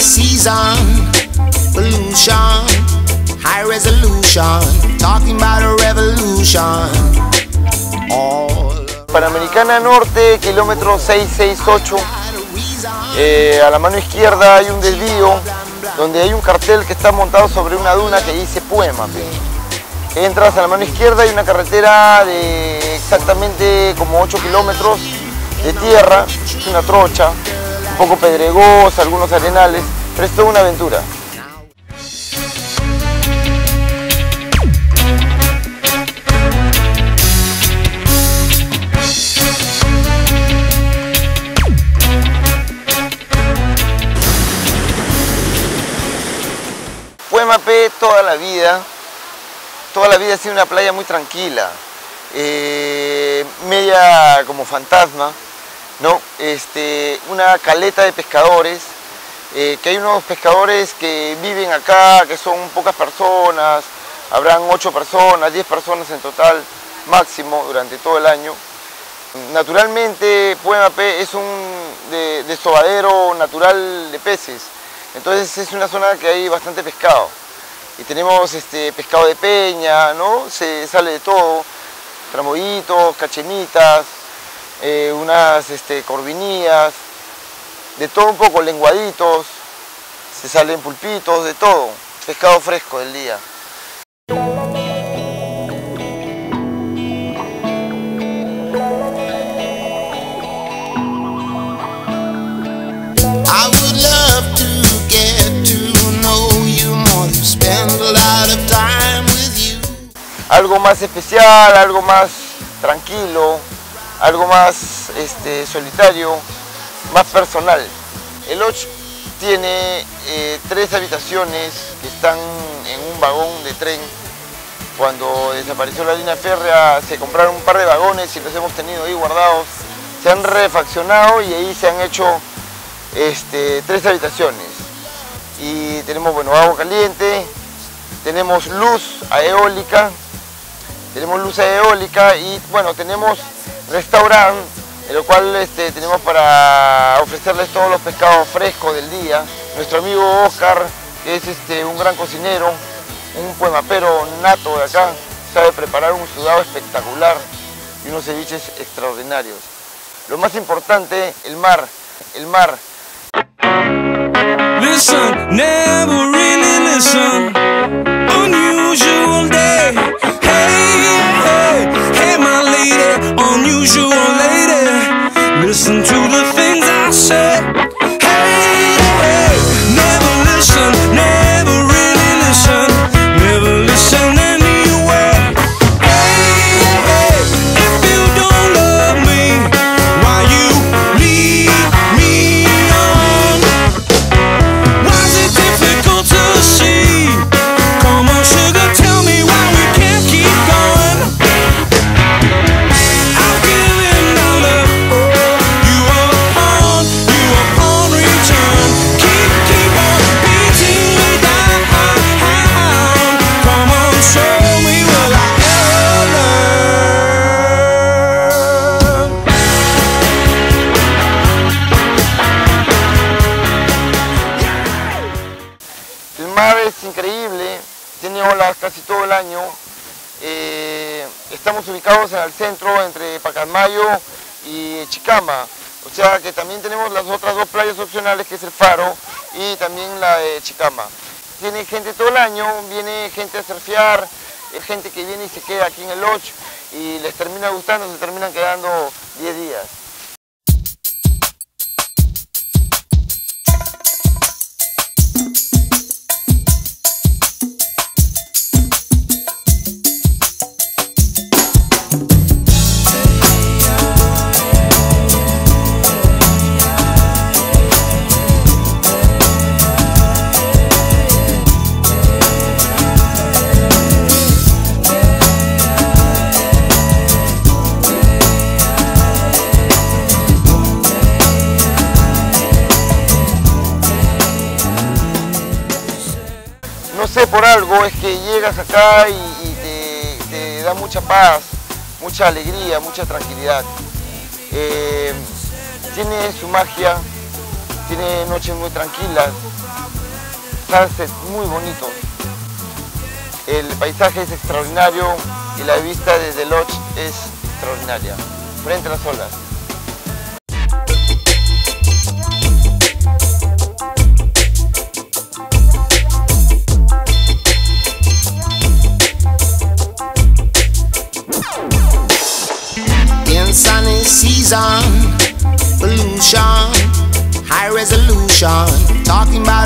reason. Pollution, high resolution. Talking about a revolution. Panamericana Norte, kilómetro 668. Eh, a la mano izquierda hay un desvío donde hay un cartel que está montado sobre una duna que dice Puema. pe. Entras a la mano izquierda hay una carretera de exactamente como 8 kilómetros de tierra, una trocha, poco pedregosa, algunos arenales, pero es toda una aventura. Puemapé toda la vida, toda la vida ha sido una playa muy tranquila, eh, media como fantasma, ¿no? Este, una caleta de pescadores, eh, que hay unos pescadores que viven acá, que son pocas personas, habrán 8 personas, 10 personas en total máximo durante todo el año. Naturalmente, Puemapé es un de- desobadero natural de peces, entonces es una zona que hay bastante pescado. Y tenemos este, pescado de peña, ¿no? Se sale de todo, tramoyitos, cachemitas, eh, unas este, corvinías, de todo un poco, lenguaditos, se salen pulpitos, de todo, pescado fresco del día. Algo más especial, algo más tranquilo, algo más este, solitario, más personal. El Lodge tiene eh, tres habitaciones que están en un vagón de tren. Cuando desapareció la línea férrea se compraron un par de vagones y los hemos tenido ahí guardados. Se han refaccionado y ahí se han hecho este, tres habitaciones. Y tenemos bueno, agua caliente, tenemos luz eólica, tenemos luz eólica y bueno, tenemos restaurante, en lo cual este, tenemos para ofrecerles todos los pescados frescos del día. Nuestro amigo Oscar, que es este, un gran cocinero, un puemapero nato de acá, sabe preparar un sudado espectacular y unos ceviches extraordinarios. Lo más importante, el mar, el mar. Listen, never really listen. Increíble, tiene olas casi todo el año. Eh, estamos ubicados en el centro entre Pacasmayo y Chicama. O sea que también tenemos las otras dos playas opcionales que es el Faro y también la de Chicama. Tiene gente todo el año, viene gente a surfear, eh, gente que viene y se queda aquí en el lodge y les termina gustando, se terminan quedando 10 días. No sé por algo, es que llegas acá y, y te, da mucha paz, mucha alegría, mucha tranquilidad. Eh, tiene su magia, tiene noches muy tranquilas, sunsets muy bonitos. El paisaje es extraordinario y la vista desde Lodge es extraordinaria, frente a las olas. Season, pollution, high resolution, talking about